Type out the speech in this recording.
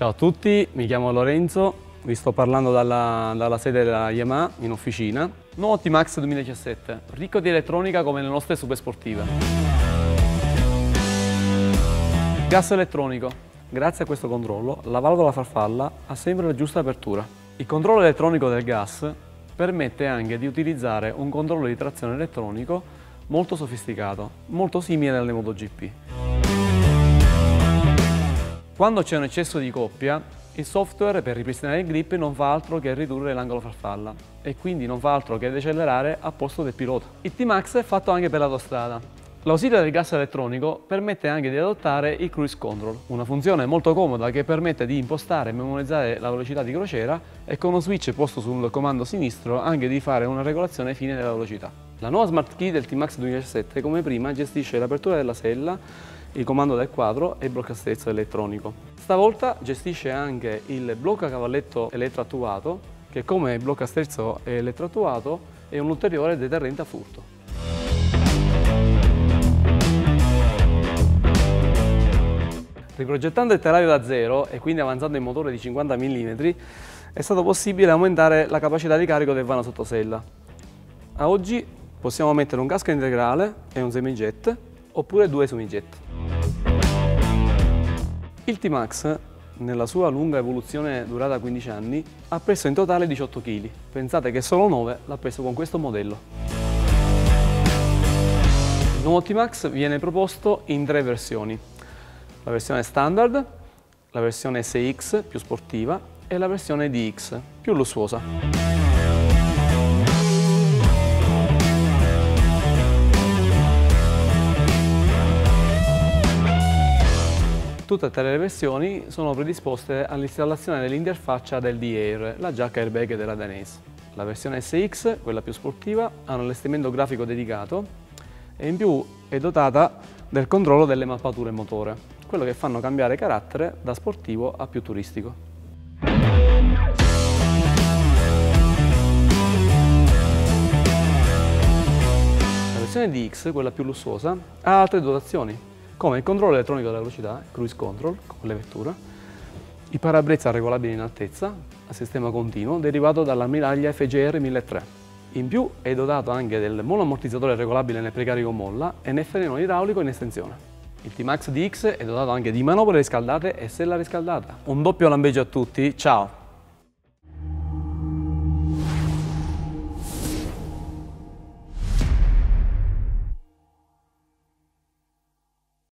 Ciao a tutti, mi chiamo Lorenzo, vi sto parlando dalla, dalla sede della Yamaha in officina. Nuovo T-Max 2017, ricco di elettronica come le nostre super sportive. Gas elettronico. Grazie a questo controllo la valvola farfalla ha sempre la giusta apertura. Il controllo elettronico del gas permette anche di utilizzare un controllo di trazione elettronico molto sofisticato, molto simile alle MotoGP. Quando c'è un eccesso di coppia, il software per ripristinare il grip non fa altro che ridurre l'angolo farfalla e quindi non fa altro che decelerare a posto del pilota. Il T-Max è fatto anche per l'autostrada. L'ausilio del gas elettronico permette anche di adottare il cruise control, una funzione molto comoda che permette di impostare e memorizzare la velocità di crociera e con uno switch posto sul comando sinistro anche di fare una regolazione fine della velocità. La nuova Smart Key del T-Max 2017 come prima gestisce l'apertura della sella il comando del quadro e il blocco bloccastrezzo elettronico. Stavolta gestisce anche il blocco cavalletto elettroattuato che come il blocco bloccastrezzo elettroattuato è un ulteriore deterrente a furto. Riprogettando il telaio da zero e quindi avanzando il motore di 50 mm è stato possibile aumentare la capacità di carico del vano sottosella. A oggi possiamo mettere un casco integrale e un semijet oppure due semijet. Il T-Max, nella sua lunga evoluzione durata 15 anni, ha preso in totale 18 kg. Pensate che solo 9 l'ha preso con questo modello. Il nuovo T-Max viene proposto in tre versioni. La versione standard, la versione SX più sportiva e la versione DX più lussuosa. Tutte e tre le versioni sono predisposte all'installazione dell'interfaccia del D-Air, la giacca airbag della Danese. La versione SX, quella più sportiva, ha un allestimento grafico dedicato e in più è dotata del controllo delle mappature motore, quello che fanno cambiare carattere da sportivo a più turistico. La versione DX, quella più lussuosa, ha altre dotazioni, come il controllo elettronico della velocità, cruise control, con le vetture, i parabrezza regolabili in altezza a sistema continuo derivato dall'ammiraglia FGR 1003. In più è dotato anche del monoammortizzatore regolabile nel precarico molla e nel freno idraulico in estensione. Il T-Max DX è dotato anche di manovre riscaldate e sella riscaldata. Un doppio lampeggio a tutti, ciao!